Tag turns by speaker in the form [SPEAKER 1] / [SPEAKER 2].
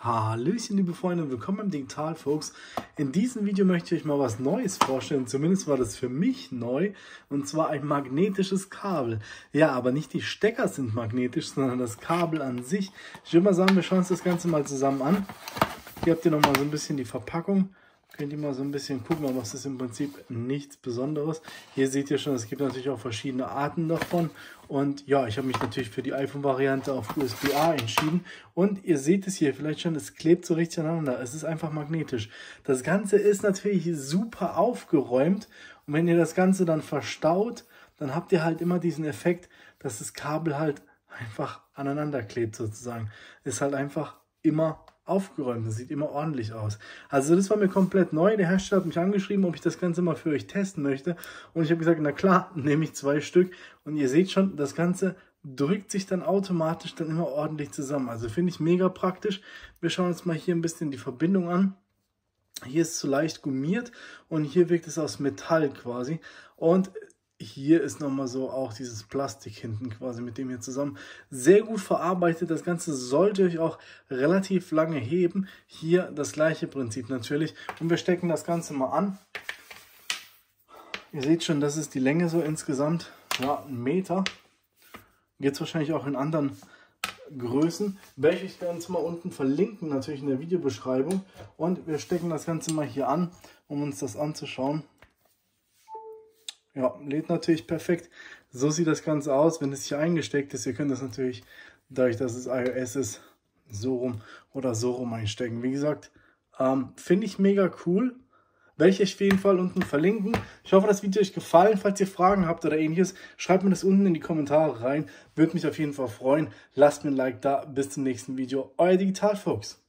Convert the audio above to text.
[SPEAKER 1] Hallöchen, liebe Freunde, willkommen beim Digital Folks. In diesem Video möchte ich euch mal was Neues vorstellen. Zumindest war das für mich neu. Und zwar ein magnetisches Kabel. Ja, aber nicht die Stecker sind magnetisch, sondern das Kabel an sich. Ich würde mal sagen, wir schauen uns das Ganze mal zusammen an. Hier habt ihr nochmal so ein bisschen die Verpackung. Könnt ihr mal so ein bisschen gucken, aber es ist im Prinzip nichts Besonderes. Hier seht ihr schon, es gibt natürlich auch verschiedene Arten davon. Und ja, ich habe mich natürlich für die iPhone-Variante auf USB-A entschieden. Und ihr seht es hier vielleicht schon, es klebt so richtig aneinander. Es ist einfach magnetisch. Das Ganze ist natürlich super aufgeräumt. Und wenn ihr das Ganze dann verstaut, dann habt ihr halt immer diesen Effekt, dass das Kabel halt einfach aneinander klebt sozusagen. Ist halt einfach immer aufgeräumt. Das sieht immer ordentlich aus. Also das war mir komplett neu. Der Hersteller hat mich angeschrieben, ob ich das Ganze mal für euch testen möchte. Und ich habe gesagt, na klar, nehme ich zwei Stück. Und ihr seht schon, das Ganze drückt sich dann automatisch dann immer ordentlich zusammen. Also finde ich mega praktisch. Wir schauen uns mal hier ein bisschen die Verbindung an. Hier ist es so leicht gummiert und hier wirkt es aus Metall quasi. Und hier ist nochmal so auch dieses Plastik hinten quasi mit dem hier zusammen. Sehr gut verarbeitet. Das Ganze sollte euch auch relativ lange heben. Hier das gleiche Prinzip natürlich. Und wir stecken das Ganze mal an. Ihr seht schon, das ist die Länge so insgesamt. Ja, ein Meter. Geht es wahrscheinlich auch in anderen Größen. Welche ich ganz mal unten verlinken, natürlich in der Videobeschreibung. Und wir stecken das Ganze mal hier an, um uns das anzuschauen. Ja, lädt natürlich perfekt. So sieht das Ganze aus, wenn es hier eingesteckt ist. Ihr könnt das natürlich, dadurch, dass es iOS ist, so rum oder so rum einstecken. Wie gesagt, ähm, finde ich mega cool. Werde ich auf jeden Fall unten verlinken. Ich hoffe, das Video euch gefallen. Falls ihr Fragen habt oder ähnliches, schreibt mir das unten in die Kommentare rein. Würde mich auf jeden Fall freuen. Lasst mir ein Like da. Bis zum nächsten Video. Euer Digital Fuchs.